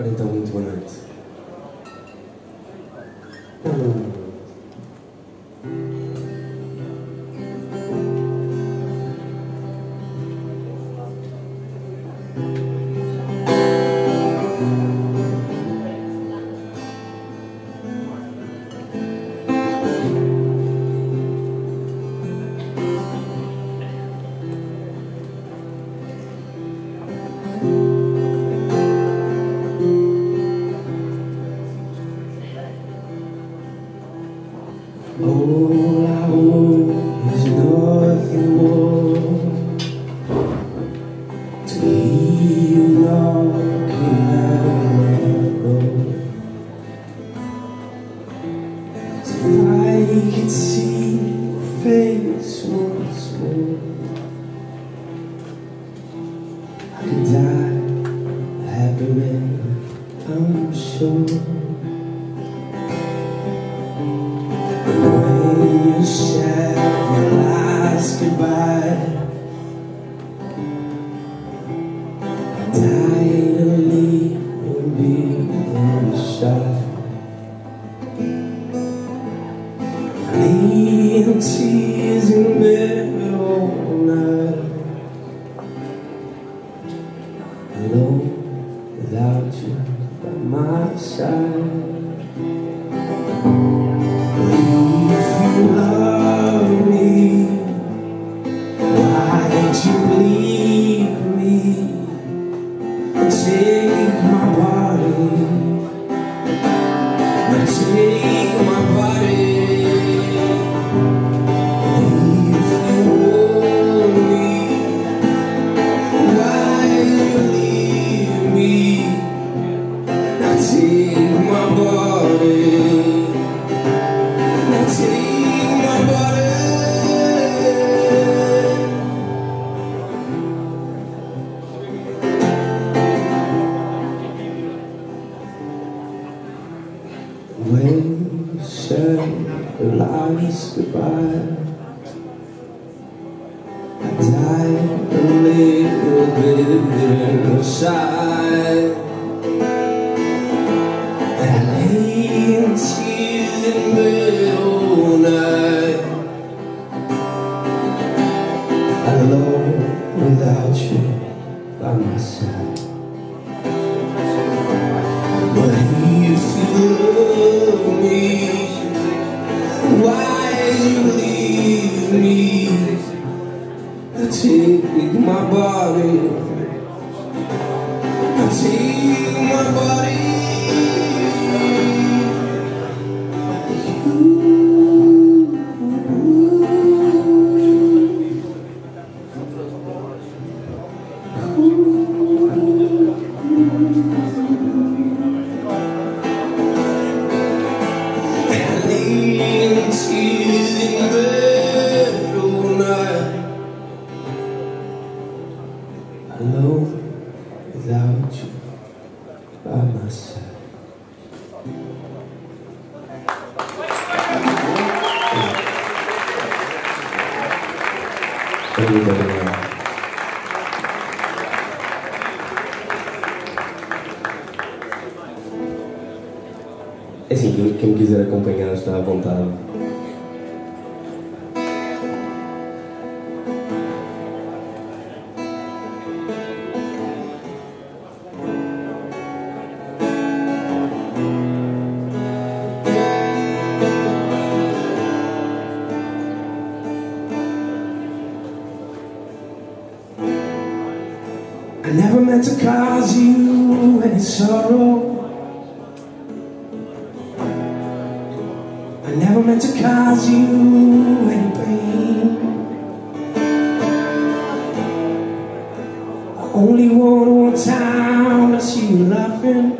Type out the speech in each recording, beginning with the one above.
Ora então, muito boa noite. All I want is nothing more to hear you knocking at my. If I could see your face once more, I could die happy man, I'm sure. I died a little bit inside. Leaving tears in bed all night, alone without you by my side. And I lay in tears in bed all night Alone without you by my side. But you love me my body quem, quiser acompanhar está à vontade. I never meant to cause you any sorrow. I never meant to cause you any pain. I only want one time to see you laughing.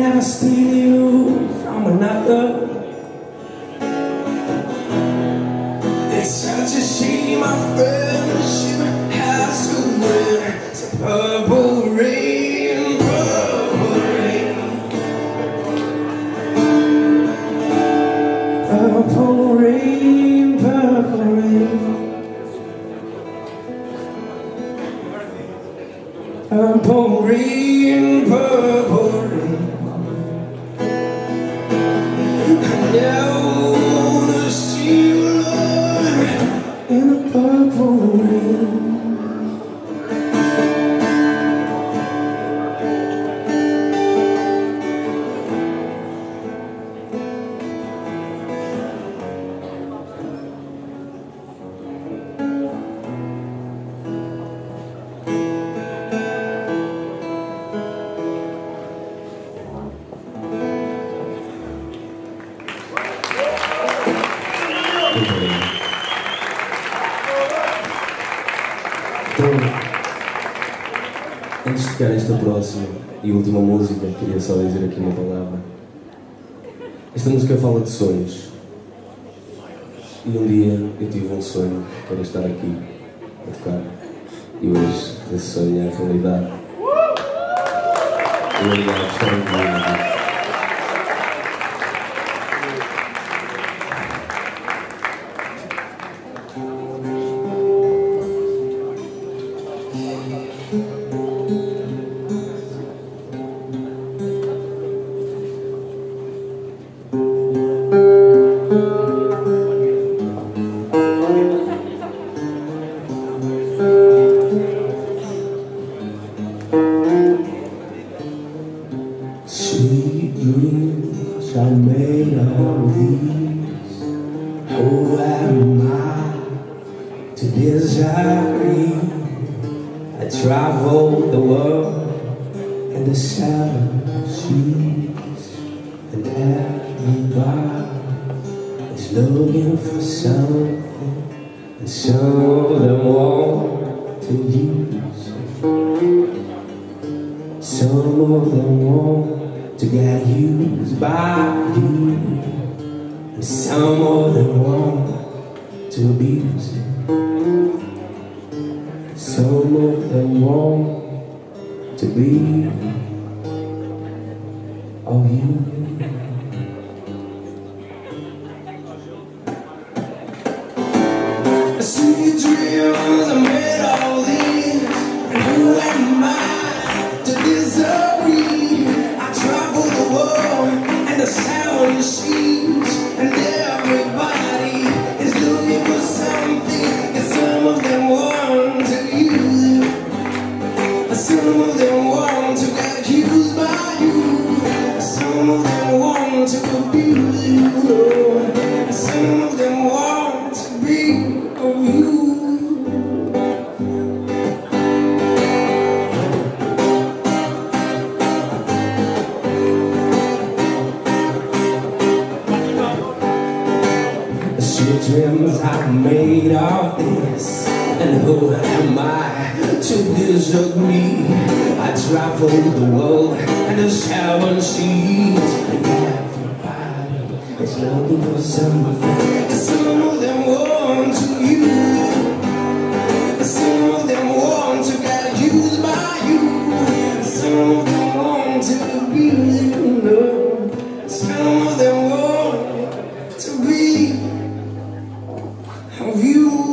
never steal you from another. It's such a shame our friendship has to win. It's a purple rain, purple rain. Purple rain, purple rain. Purple rain, purple rain. I tocar esta próxima e última música, queria só dizer aqui uma palavra. Esta música fala de sonhos. E um dia eu tive um sonho para estar aqui a tocar. E hoje esse sonho é a realidade. Obrigado por estarem comigo are made of these. Who am I to disagree? I travel the world and the seven seas, and everybody is looking for something, and some of them want to use. Some of them want to get used by you, and some of them want to abuse it. Some of them want to be of you. Sweet dreams Some of them want to get used by you. Some of them want to abuse you. Some of them want to be of you. Sweet dreams are made of this, and who am I to disagree? I travel the world and the seven seas, and everybody is looking for something. And some of them want to and some of them want to get used by you, some of them want to abuse you. Some of them want to be of you.